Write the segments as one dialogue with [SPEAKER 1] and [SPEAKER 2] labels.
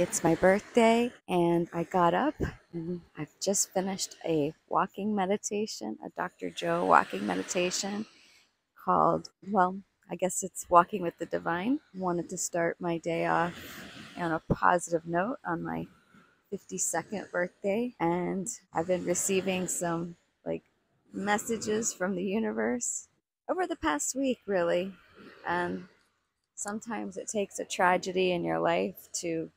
[SPEAKER 1] It's my birthday, and I got up and I've just finished a walking meditation, a Dr. Joe walking meditation called, well, I guess it's Walking with the Divine. Wanted to start my day off on a positive note on my 52nd birthday, and I've been receiving some like messages from the universe over the past week, really. And sometimes it takes a tragedy in your life to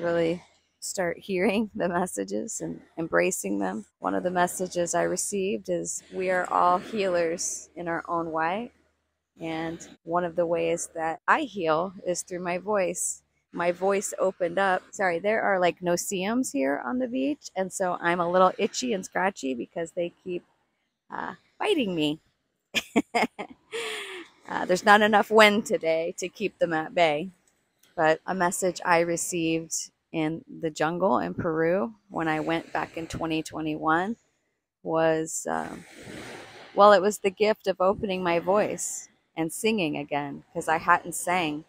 [SPEAKER 1] really start hearing the messages and embracing them. One of the messages I received is we are all healers in our own way. And one of the ways that I heal is through my voice. My voice opened up. Sorry, there are like no-see-ums here on the beach. And so I'm a little itchy and scratchy because they keep uh, biting me. uh, there's not enough wind today to keep them at bay. But a message I received in the jungle in Peru when I went back in 2021 was, uh, well, it was the gift of opening my voice and singing again because I hadn't sang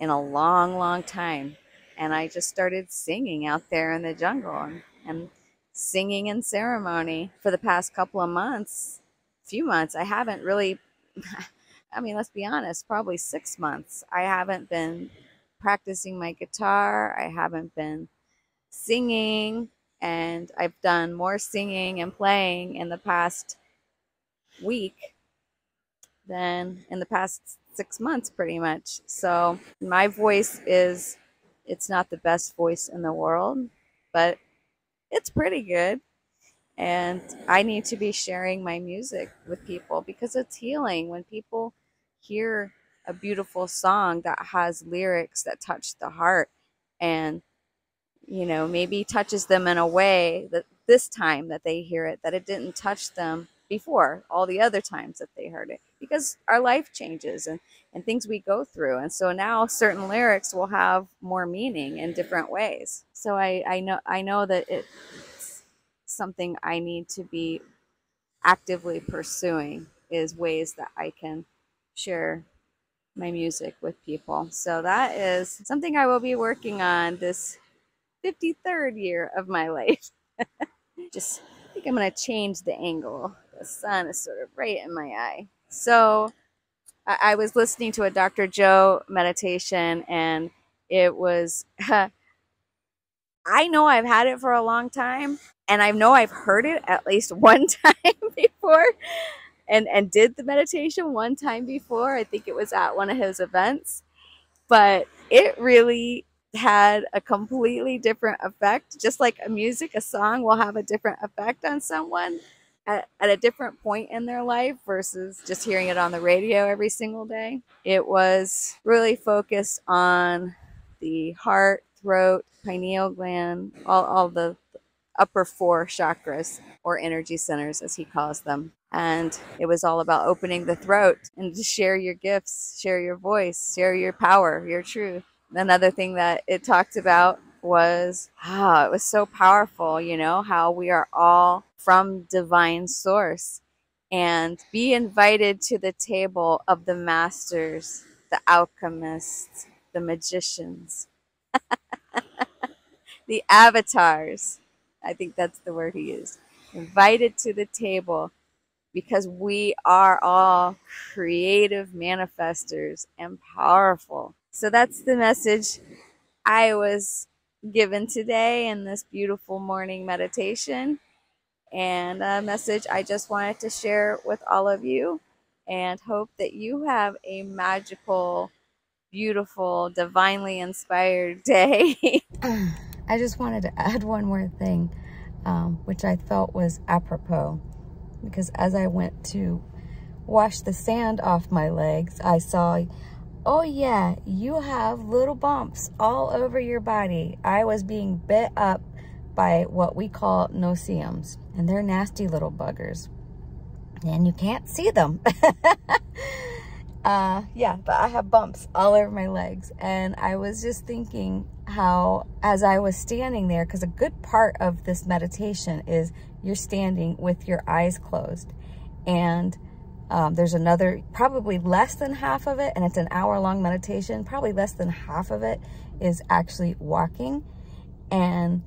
[SPEAKER 1] in a long, long time. And I just started singing out there in the jungle and, and singing in ceremony for the past couple of months, few months. I haven't really, I mean, let's be honest, probably six months. I haven't been practicing my guitar. I haven't been singing, and I've done more singing and playing in the past week than in the past six months, pretty much. So my voice is, it's not the best voice in the world, but it's pretty good. And I need to be sharing my music with people because it's healing when people hear a beautiful song that has lyrics that touch the heart and you know maybe touches them in a way that this time that they hear it that it didn't touch them before all the other times that they heard it because our life changes and and things we go through. And so now certain lyrics will have more meaning in different ways. So i i know i know that it's something i need to be actively pursuing is ways that i can share my music with people. So that is something I will be working on this 53rd year of my life. Just I think I'm going to change the angle. The sun is sort of right in my eye. So I, I was listening to a Dr. Joe meditation and it was I know I've had it for a long time and I know I've heard it at least one time before and and did the meditation one time before. I think it was at one of his events, but it really had a completely different effect. Just like a music, a song will have a different effect on someone at, at a different point in their life versus just hearing it on the radio every single day. It was really focused on the heart, throat, pineal gland, all, all the upper four chakras or energy centers, as he calls them. And it was all about opening the throat and to share your gifts, share your voice, share your power, your truth. Another thing that it talked about was ah, it was so powerful, you know, how we are all from divine source and be invited to the table of the masters, the alchemists, the magicians, the avatars. I think that's the word he used. Invited to the table because we are all creative manifestors and powerful. So that's the message I was given today in this beautiful morning meditation and a message I just wanted to share with all of you and hope that you have a magical, beautiful, divinely inspired day. I just wanted to add one more thing, um, which I felt was apropos because as I went to wash the sand off my legs, I saw, oh yeah, you have little bumps all over your body. I was being bit up by what we call no-see-ums, and they're nasty little buggers. And you can't see them. uh, yeah, but I have bumps all over my legs. And I was just thinking how, as I was standing there, because a good part of this meditation is you're standing with your eyes closed. And um, there's another, probably less than half of it, and it's an hour long meditation, probably less than half of it is actually walking. And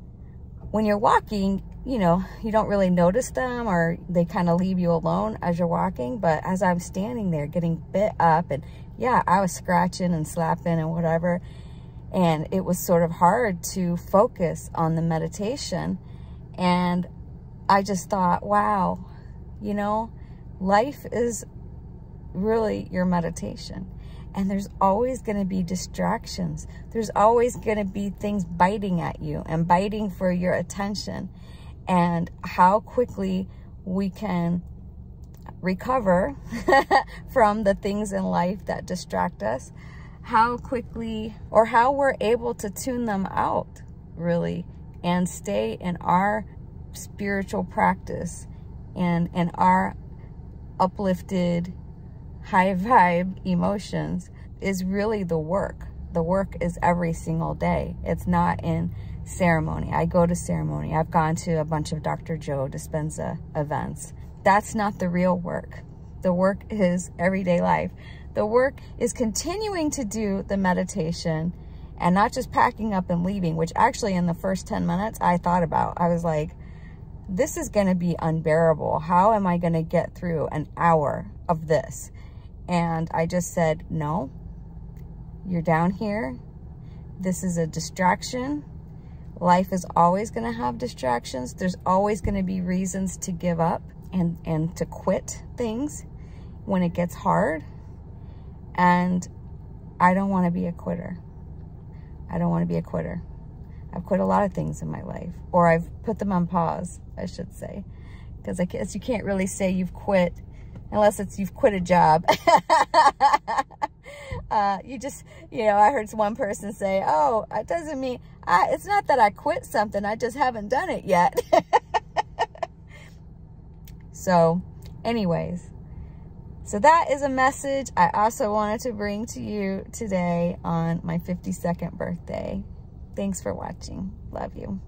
[SPEAKER 1] when you're walking, you know, you don't really notice them or they kind of leave you alone as you're walking. But as I'm standing there getting bit up and yeah, I was scratching and slapping and whatever. And it was sort of hard to focus on the meditation. And I just thought, wow, you know, life is really your meditation. And there's always going to be distractions. There's always going to be things biting at you and biting for your attention. And how quickly we can recover from the things in life that distract us, how quickly or how we're able to tune them out, really, and stay in our spiritual practice and, and our uplifted, high vibe emotions is really the work. The work is every single day. It's not in ceremony. I go to ceremony. I've gone to a bunch of Dr. Joe Dispenza events. That's not the real work. The work is everyday life. The work is continuing to do the meditation and not just packing up and leaving, which actually in the first 10 minutes I thought about. I was like, this is going to be unbearable. How am I going to get through an hour of this? And I just said, no, you're down here. This is a distraction. Life is always going to have distractions. There's always going to be reasons to give up and, and to quit things when it gets hard. And I don't want to be a quitter. I don't want to be a quitter. I've quit a lot of things in my life, or I've put them on pause, I should say, because I guess you can't really say you've quit unless it's you've quit a job. uh, you just, you know, I heard one person say, oh, it doesn't mean, I, it's not that I quit something, I just haven't done it yet. so, anyways, so that is a message I also wanted to bring to you today on my 52nd birthday. Thanks for watching. Love you.